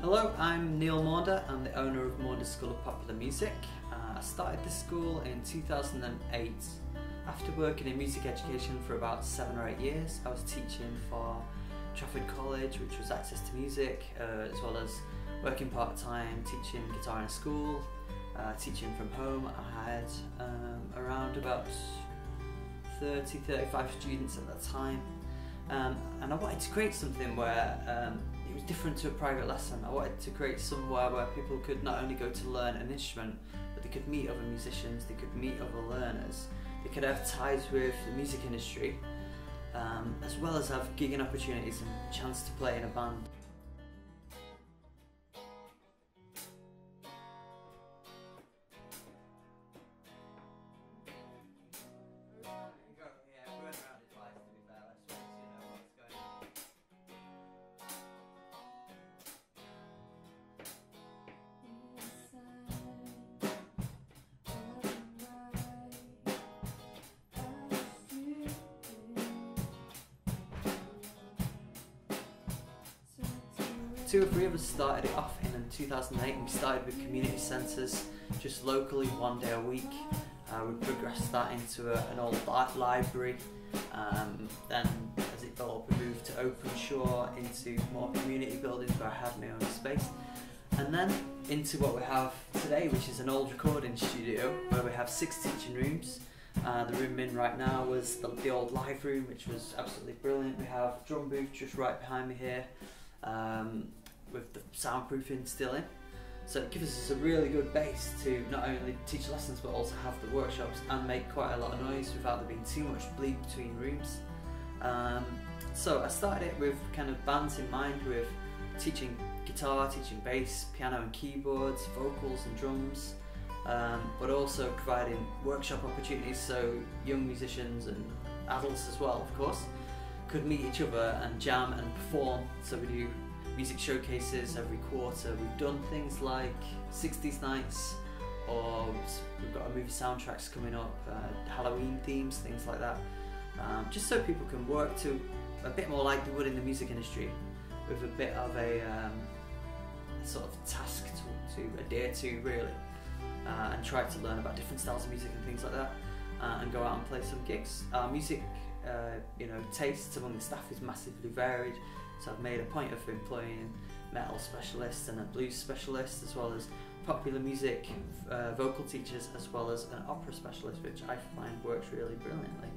Hello, I'm Neil Maunder. I'm the owner of Maunder School of Popular Music. Uh, I started this school in 2008. After working in music education for about seven or eight years, I was teaching for Trafford College, which was access to music, uh, as well as working part time, teaching guitar in a school, uh, teaching from home. I had um, around about 30 35 students at that time. Um, and I wanted to create something where um, it was different to a private lesson. I wanted to create somewhere where people could not only go to learn an instrument, but they could meet other musicians, they could meet other learners, they could have ties with the music industry, um, as well as have gigging opportunities and chance to play in a band. Two or three of us started it off in 2008 and we started with community centres just locally one day a week. Uh, we progressed that into a, an old li- library. Um, then as it developed we moved to Openshaw into more community buildings where I had my own space. And then into what we have today which is an old recording studio where we have six teaching rooms. Uh, the room in right now was the, the old live room which was absolutely brilliant. We have drum booth just right behind me here um, with the soundproofing still in. So it gives us a really good base to not only teach lessons but also have the workshops and make quite a lot of noise without there being too much bleed between rooms. Um, so I started it with kind of bands in mind with teaching guitar, teaching bass, piano and keyboards, vocals and drums, um, but also providing workshop opportunities so young musicians and adults as well, of course, could meet each other and jam and perform. So we do music showcases every quarter. We've done things like 60s nights, or we've got a movie soundtracks coming up, uh, Halloween themes, things like that. Um, just so people can work to a bit more like they would in the music industry, with a bit of a, um, sort of task to, to adhere to, really, uh, and try to learn about different styles of music and things like that, uh, and go out and play some gigs. Our music uh, you know, tastes among the staff is massively varied. So I've made a point of employing metal specialists and a blues specialist, as well as popular music uh, vocal teachers, as well as an opera specialist, which I find works really brilliantly.